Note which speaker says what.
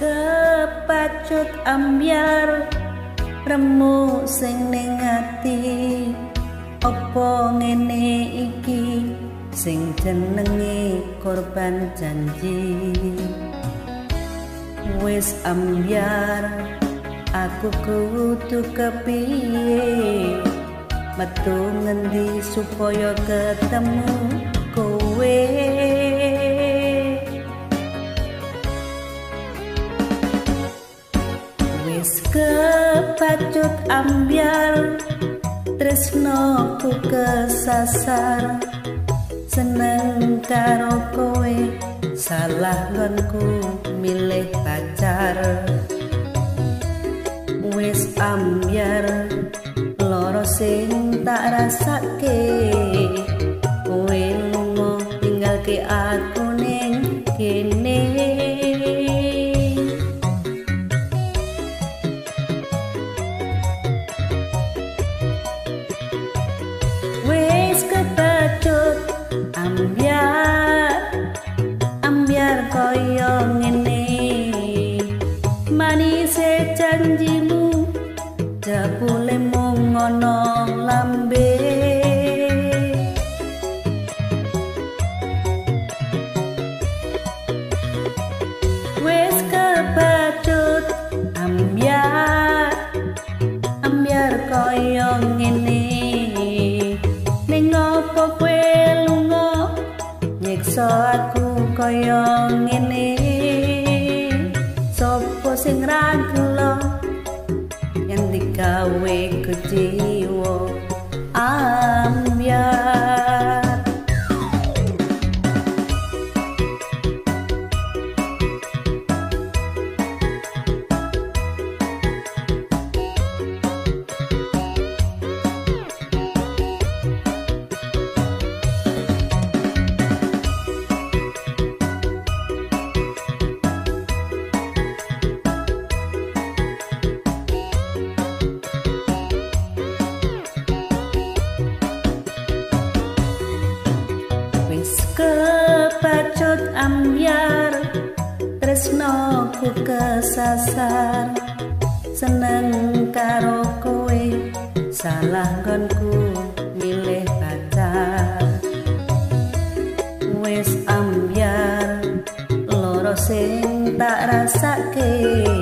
Speaker 1: Kepacut ambyar remu sing ning ati. Opo ngene iki sing jenenge korban janji? Wis ambyar aku kudu kepiye? Metu ngendi supaya ketemu ambyar tresno ku kesasar. Seneng karo kowe salah ngonku milih pacar. Wis ambyar loro sing tak rasake ana lambe. Wis kebacut ambyar ambyar kaya ngene. Ning opo kowe lunga nyiksa aku kaya ngene. Sopo sing ragelo gawe kecewa ambyar ambyar tresno ku kesasar. Seneng karo kowe salah gonku milih pacar. Wis ambyar loro sing tak rasake